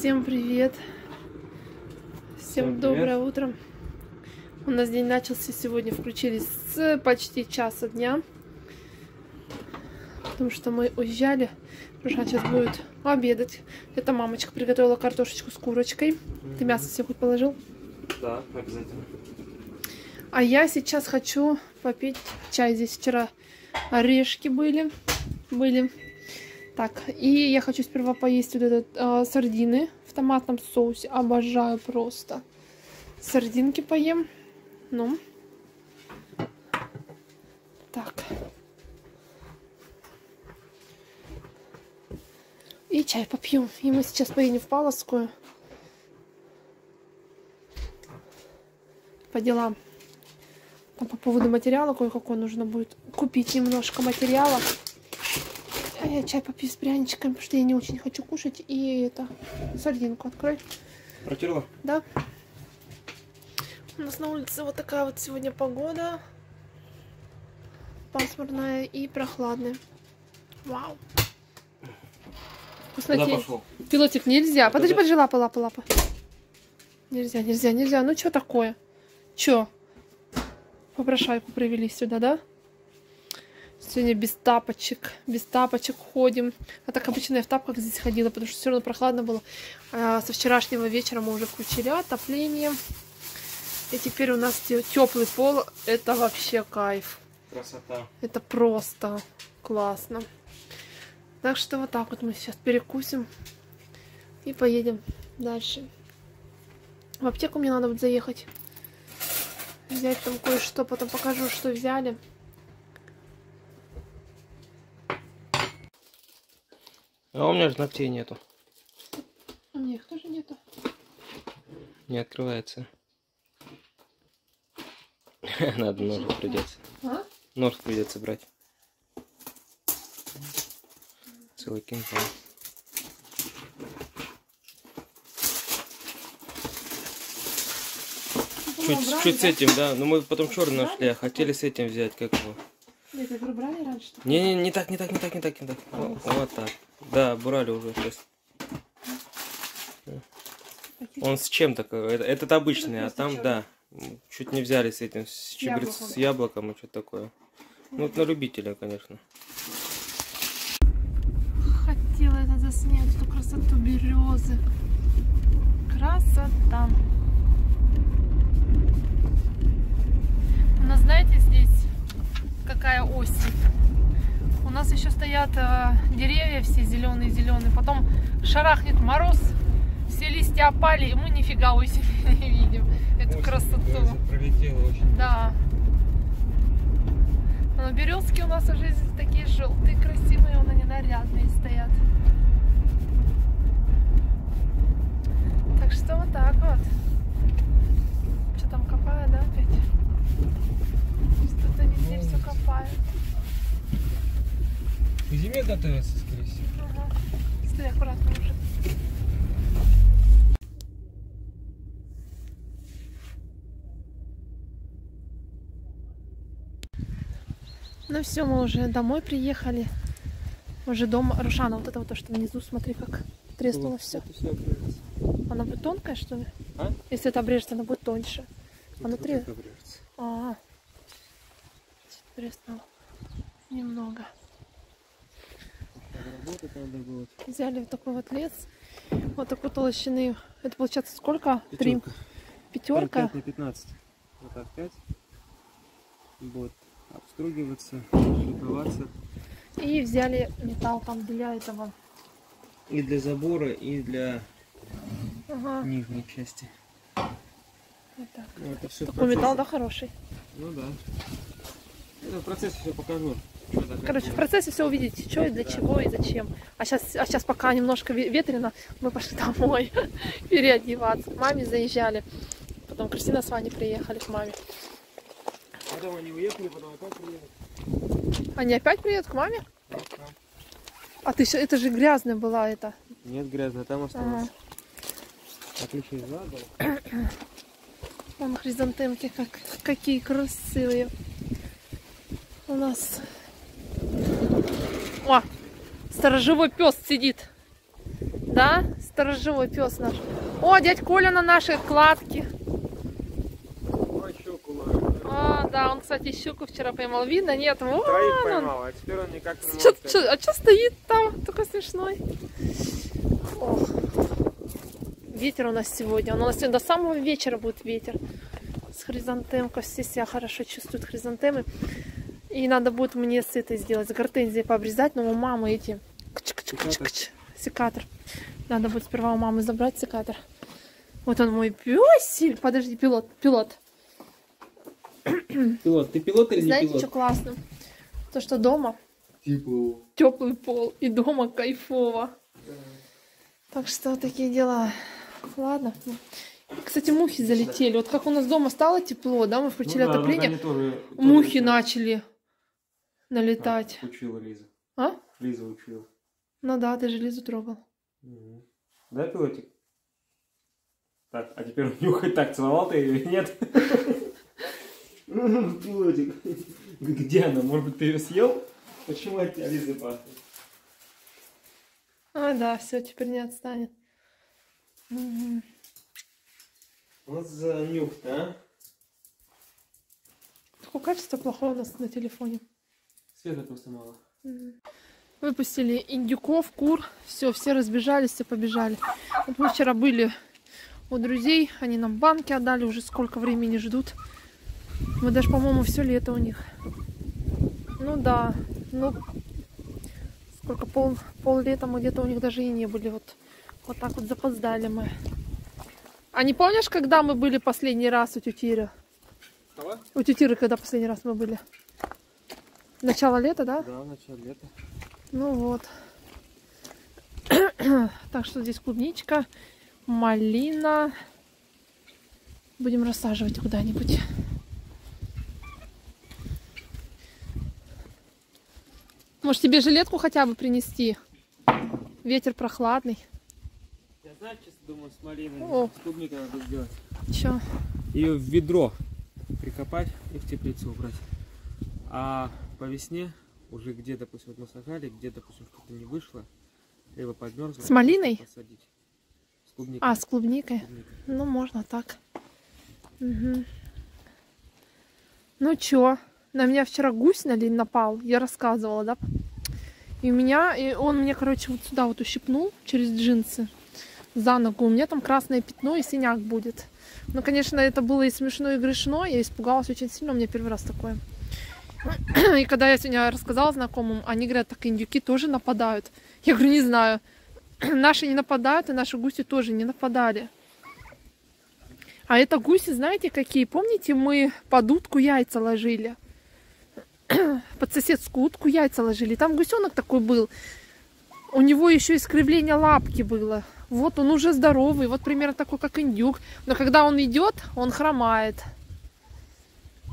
Всем привет! Всем, Всем доброе привет. утро! У нас день начался сегодня, включились с почти часа дня. Потому что мы уезжали. Руслан сейчас будет обедать. Это мамочка приготовила картошечку с курочкой. Ты мясо себе хоть положил? Да, обязательно. А я сейчас хочу попить чай. Здесь вчера орешки были. Были. Так, и я хочу сперва поесть вот этот а, сардины в томатном соусе. Обожаю просто. Сардинки поем. Ну. Так. И чай попьем. И мы сейчас поедем в Паловскую. По делам. Там по поводу материала кое-какой нужно будет купить немножко материала. Я чай попью с пряничками, потому что я не очень хочу кушать. И это, сардинку открой. Протерла? Да. У нас на улице вот такая вот сегодня погода. Пасмурная и прохладная. Вау. Вкуснотень. Пилотик нельзя. Это Подожди, да. подожди, лапа, лапа, лапа. Нельзя, нельзя, нельзя. Ну что такое? Чё? Попрошайку привели сюда, да? Сегодня без тапочек, без тапочек ходим. А так обычно я в тапках здесь ходила, потому что все равно прохладно было. А со вчерашнего вечера мы уже включили отопление. И теперь у нас теплый пол. Это вообще кайф. Красота. Это просто классно. Так что вот так вот мы сейчас перекусим и поедем дальше. В аптеку мне надо будет заехать. Взять там кое-что, потом покажу, что взяли. А у меня же ногтей нету. А мне их тоже нету. Не открывается. Надо нож придется. А? Нож придется брать. Целый кинжал. Чуть, чуть с этим, да. Но мы потом черный нашли, а хотели с этим взять, как его. Нет, вы брали раньше? Не, не, не так, не так, не так, не так, не так. Вот так. Да, брали уже сейчас. Он с чем такой? Это, этот обычный, а там, да. Чуть не взяли с этим, с, чабрец- с яблоком и что-то такое. Ну, это на любителя, конечно. Хотела это заснять, эту красоту березы. Красота. У нас, знаете, здесь какая осень? У нас еще стоят э, деревья все зеленые-зеленые, потом шарахнет мороз, все листья опали, и мы нифига осень не видим. Эту красоту. Пролетела очень. Да. Но березки у нас уже здесь такие желтые, красивые, вон они нарядные стоят. Так что вот так вот. Что там копают, да, опять? Что-то везде все копают. К зиме готовятся, скорее всего. Ага. Стой, аккуратно уже. Ну все, мы уже домой приехали. Уже дома. Рушана, вот это вот то, что внизу, смотри, как треснуло все. Она будет тонкая, что ли? А? Если это обрежется, она будет тоньше. А внутри... А, треснуло. Немного. Работать надо будет. Взяли вот такой вот лес. Вот такой толщины. Это получается сколько? Три. Пятерка. 5 на 15. Вот так 5. Будет обстругиваться, шлифоваться. И взяли металл там для этого. И для забора, и для Ага. нижней части. Вот так. Ну, это все Такой металл, да, хороший. Ну да. Это в процессе все покажу. Короче, в процессе все увидите, что и для чего и зачем. А сейчас, а сейчас пока немножко ве- ветрено, мы пошли домой переодеваться. К маме заезжали. Потом Кристина с Ваней приехали к маме. Потом они уехали, потом опять приехали. Они опять приедут к маме? А ты это же грязная была это. Нет, грязно, там осталось. Отлично задал. Вон хризантемки как, какие красивые. У нас. О, сторожевой пес сидит. Да? сторожевой пес наш. О, дядь Коля на нашей кладке. А, да, он, кстати, щуку вчера поймал. Видно? Нет, вон Троих он. поймал, а теперь он никак не Чё- чё- а что стоит там? Такой смешной. Ох. Ветер у нас сегодня. Он у нас сегодня до самого вечера будет ветер. С хризантемкой. Все себя хорошо чувствуют хризантемы. И надо будет мне с этой сделать, с гортензией пообрезать, но у мамы эти... кч-кч-кч-кч, Секатор. Надо будет сперва у мамы забрать секатор. Вот он мой пёсель. Подожди, пилот, пилот. Пилот, ты пилот или Знаете, что классно? То, что дома Тепло. теплый пол и дома кайфово. Так что такие дела. Ладно. Кстати, мухи залетели. Вот как у нас дома стало тепло, да, мы включили Ну отопление, мухи начали налетать. Учила Лиза. А? Лиза учила. Ну да, ты же Лизу трогал. Мгм. Да, пилотик? Так, а теперь нюхай так, целовал ты ее или нет? Пилотик. Где она? Может быть, ты ее съел? Почему от тебя Лиза пахнет? А, да, все, теперь не отстанет. Мгм. Вот за нюх-то, а? Такое качество плохое у нас на телефоне. Света просто мало. Выпустили индюков, кур. Все, все разбежались, все побежали. Вот мы вчера были у друзей, они нам банки отдали, уже сколько времени ждут. Мы даже, по-моему, все лето у них. Ну да, ну сколько, пол, пол лета мы где-то у них даже и не были. Вот, вот так вот запоздали мы. А не помнишь, когда мы были последний раз у тети Кого? У тети когда последний раз мы были? Начало лета, да? Да, в начале лета. Ну вот. так что здесь клубничка, малина. Будем рассаживать куда-нибудь. Может тебе жилетку хотя бы принести? Ветер прохладный. Я знаю, честно думаю, с малиной, О. с клубникой надо сделать. Чё? Ее в ведро прикопать и в теплицу убрать. А по весне уже где, допустим, вот мы сажали, где, допустим, что-то не вышло, либо подмерзло. С малиной? Посадить. С клубникой. А, с клубникой? клубникой. Ну, можно так. Мгм. Ну чё, на меня вчера гусь напал, я рассказывала, да? И у меня, и он мне, короче, вот сюда вот ущипнул через джинсы за ногу. У меня там красное пятно и синяк будет. Ну, конечно, это было и смешно, и грешно. Я испугалась очень сильно, у меня первый раз такое. И когда я сегодня рассказала знакомым, они говорят, так индюки тоже нападают. Я говорю, не знаю. Наши не нападают, и наши гуси тоже не нападали. А это гуси, знаете, какие? Помните, мы под утку яйца ложили? Под соседскую утку яйца ложили. Там гусенок такой был. У него еще искривление лапки было. Вот он уже здоровый, вот примерно такой, как индюк. Но когда он идет, он хромает.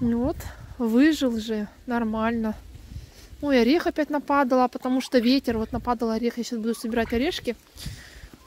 Ну Вот, выжил же, нормально. Ой, орех опять нападала, потому что ветер, вот нападал орех. Я сейчас буду собирать орешки.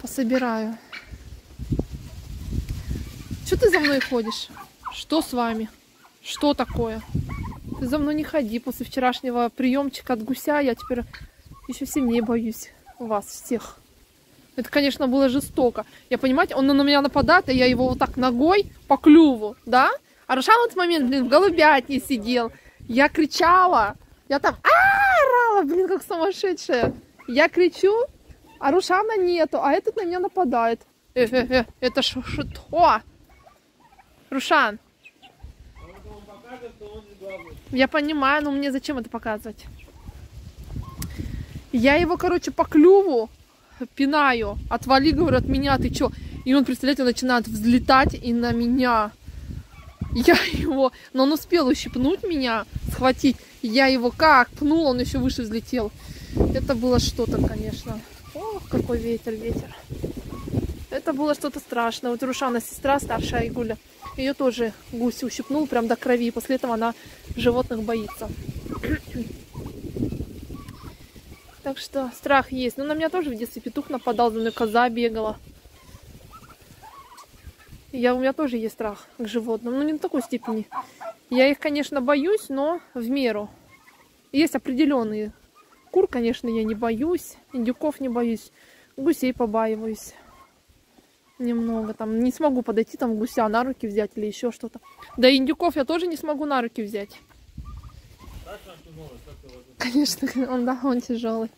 Пособираю. Что ты за мной ходишь? Что с вами? Что такое? Ты за мной не ходи. После вчерашнего приемчика от гуся я теперь еще сильнее боюсь вас всех. Это, конечно, было жестоко. Я, понимаете, он на меня нападает, а я его вот так ногой по клюву, да? А Рушан в этот момент, блин, в голубятне сидел. Я кричала. Я там а орала, блин, как сумасшедшая. Я кричу, а Рушана нету, а этот на меня нападает. Э, э, э, это что? Рушан, я понимаю, но мне зачем это показывать? Я его, короче, по клюву пинаю. Отвали, говорю, от меня, ты чё? И он, представляете, начинает взлетать и на меня. Я его... Но он успел ущипнуть меня, схватить. Я его как пнул, он еще выше взлетел. Это было что-то, конечно. Ох, какой ветер, ветер. Это было что-то страшное. Вот Рушана, сестра старшая Игуля, ее тоже гусь ущипнул прям до крови. И после этого она животных боится. Так что страх есть. Но на меня тоже в детстве петух нападал, за мной коза бегала. Я, у меня тоже есть страх к животным, но не на такой степени. Я их, конечно, боюсь, но в меру. Есть определенные. Кур, конечно, я не боюсь, индюков не боюсь, гусей побаиваюсь. немного. Там не смогу подойти, там гуся на руки взять или еще что-то. Да индюков я тоже не смогу на руки взять. Конечно, он, да, он тяжелый.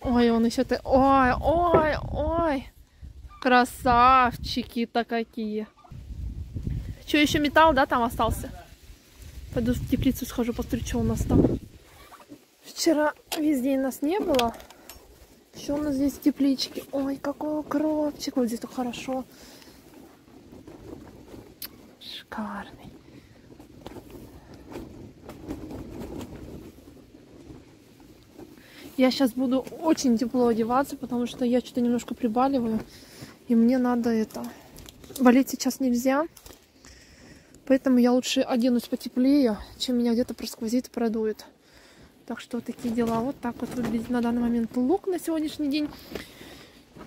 Ой, он еще ты. Ой, ой, ой. Красавчики-то какие. Что, еще металл, да, там остался? Пойду в теплицу схожу, посмотрю, что у нас там. Вчера весь день нас не было. Что у нас здесь в тепличке? Ой, какой укропчик. Вот здесь так хорошо. Шикарный. Я сейчас буду очень тепло одеваться, потому что я что-то немножко прибаливаю. И мне надо это... Болеть сейчас нельзя. Поэтому я лучше оденусь потеплее, чем меня где-то просквозит и продует. Так что вот такие дела. Вот так вот выглядит на данный момент лук на сегодняшний день.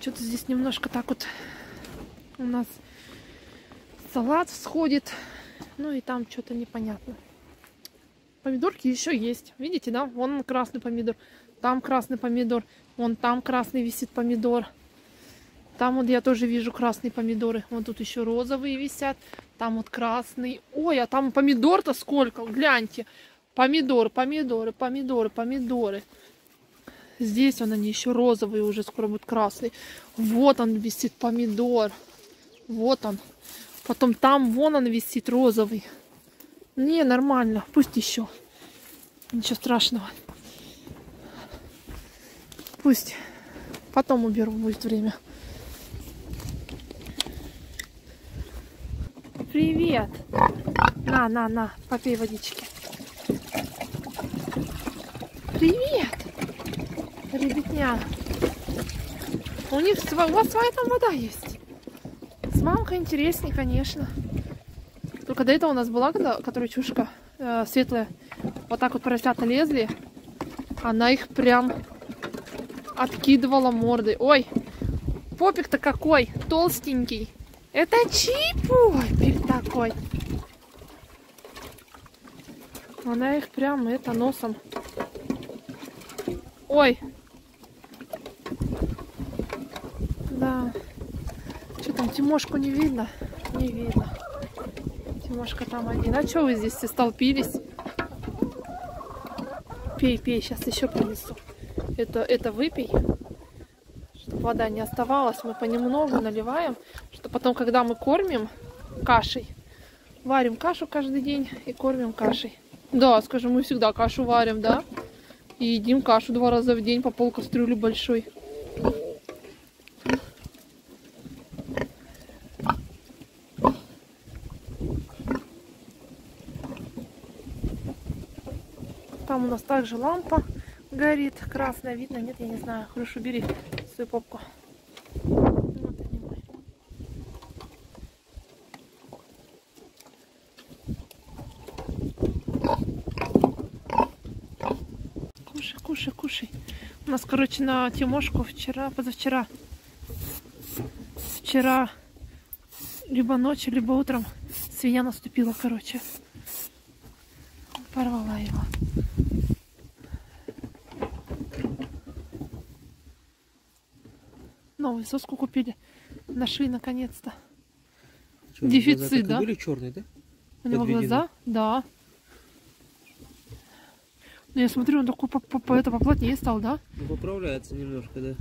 Что-то здесь немножко так вот у нас салат всходит. Ну и там что-то непонятно. Помидорки еще есть. Видите, да? Вон красный помидор. Там красный помидор. Вон там красный висит помидор. Там вот я тоже вижу красные помидоры. Вот тут еще розовые висят. Там вот красный. Ой, а там помидор-то сколько. Гляньте. Помидоры, помидоры, помидоры, помидоры. Здесь он они еще розовые, уже скоро будет красный. Вот он висит помидор. Вот он. Потом там вон он висит розовый. Не, нормально. Пусть еще. Ничего страшного. Пусть. Потом уберу, будет время. Привет. На, на, на, попей водички. Привет, ребятня. У них у вас своя там вода есть. С мамкой интереснее, конечно. Только до этого у нас была, когда, которая чушка э, светлая. Вот так вот поросята лезли. Она их прям откидывала мордой. Ой, попик-то какой, толстенький. Это чипой такой. Она их прям это носом Ой. Да. Что там, Тимошку не видно? Не видно. Тимошка там один. А что вы здесь все столпились? Пей, пей, сейчас еще принесу. Это, это выпей, вода не оставалась. Мы понемногу наливаем, что потом, когда мы кормим кашей, варим кашу каждый день и кормим кашей. Да, скажем, мы всегда кашу варим, да? И едим кашу два раза в день по пол кастрюли большой. Там у нас также лампа горит, красная, видно, нет, я не знаю. Хорошо, бери свою попку. У нас, короче, на Тимошку вчера, позавчера, вчера либо ночью, либо утром свинья наступила, короче. Порвала его. Новую соску купили. Нашли наконец-то. Дефицит, да? были черные, да? У него глаза? Да. Ну, я смотрю, он такой по, по, по, это поплотнее стал, да? Ну, поправляется немножко, да.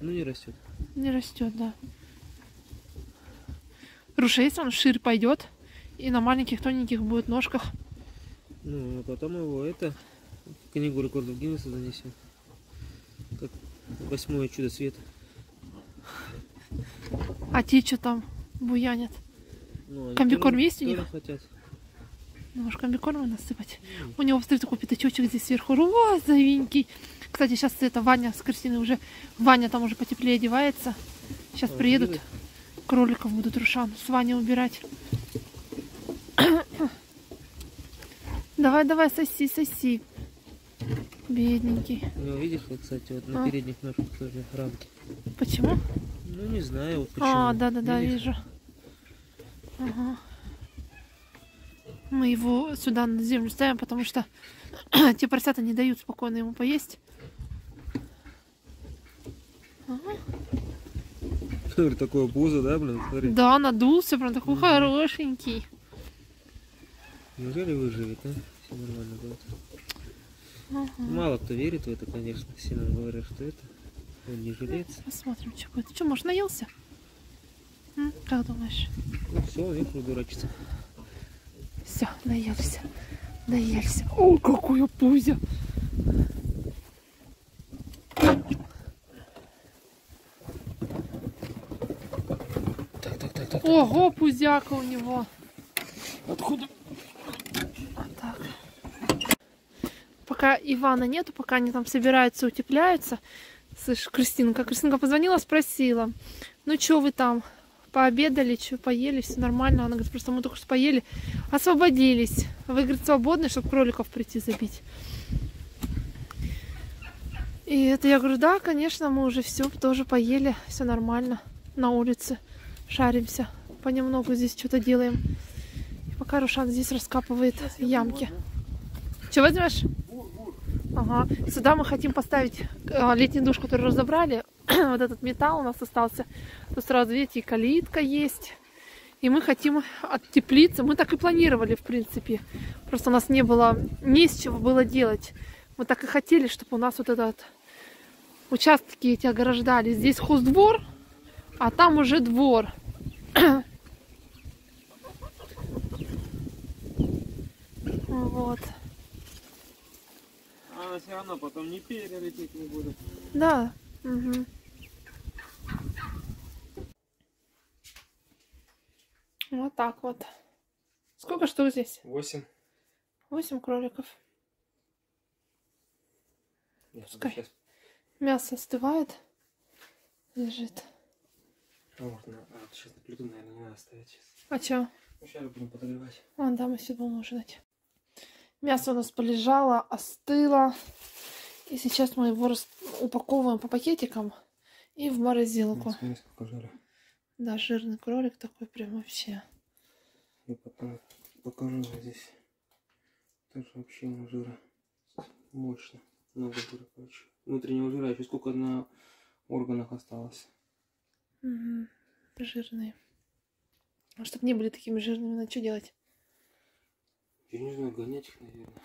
Ну, не растет. Не растет, да. Рушейс он шир пойдет. И на маленьких тоненьких будет ножках. Ну, а потом его это в книгу рекордов Гиннесса занесем. Как восьмое чудо света. А те что там буянят? Ну, Комбикорм есть у них? хотят. Может, комбикорма насыпать. У него, посмотри, такой пятачочек здесь сверху розовенький. Кстати, сейчас это Ваня с Кристиной уже... Ваня там уже потеплее одевается. Сейчас а, приедут. Видит? Кроликов будут Рушан с Ваней убирать. давай, давай, соси, соси. Бедненький. Ну, видишь, вот, кстати, вот на а? передних ножках тоже рамки. Почему? Ну, не знаю, вот почему. А, да-да-да, вижу. Ага. Мы его сюда на землю ставим, потому что те поросята не дают спокойно ему поесть. Ага. Смотри, такое пузо, да, блин? Смотри. Да, надулся, прям такой Мгм. хорошенький. Неужели выживет, а? Все нормально будет. Ага. Мало кто верит в это, конечно. Нам говорят, что это. Он не жалеется. Посмотрим, что будет. Что, может, наелся? М, Как думаешь? Ну все, видишь, дурачится. Все, наелся. Наелся. О, какое пузя! Так, так, так, так. Ого, пузяка у него. Откуда? Вот так. Пока Ивана нету, пока они там собираются, утепляются. Слышь, Кристинка, Кристинка позвонила, спросила, ну что вы там, пообедали, что поели, все нормально. Она говорит, просто мы только что поели, освободились. Вы, говорит, свободны, чтобы кроликов прийти забить. И это я говорю, да, конечно, мы уже все тоже поели, все нормально. На улице шаримся, понемногу здесь что-то делаем. И пока Рушан здесь раскапывает ямки. Что возьмешь? Ага. Сюда мы хотим поставить э, летний душ, который разобрали. вот этот металл у нас остался. Тут сразу, видите, и калитка есть. И мы хотим оттеплиться. Мы так и планировали, в принципе. Просто у нас не было, не с чего было делать. Мы так и хотели, чтобы у нас вот этот участки эти ограждали. Здесь хоздвор, а там уже двор. вот. А все равно потом не перелететь не будет. Да. мгм. Вот так вот. Сколько штук здесь? Восемь. Восемь кроликов. Я Пускай. сейчас Мясо остывает. Лежит. можно. А, сейчас на плиту, наверное, не надо ставить сейчас. А чё? Ну, сейчас будем подогревать. А, да, мы все будем ужинать. Мясо у нас полежало, остыло. И сейчас мы его рас- упаковываем по пакетикам и в морозилку. Смотри. Да, жирный кролик такой прям вообще. И потом покажу здесь. Тоже вообще ну, жира. Мощно. Много жира, короче. Внутреннего жира еще сколько на органах осталось. Мгм. Жирные. А чтобы не были такими жирными, надо что делать? Не знаю, гонять их, наверное.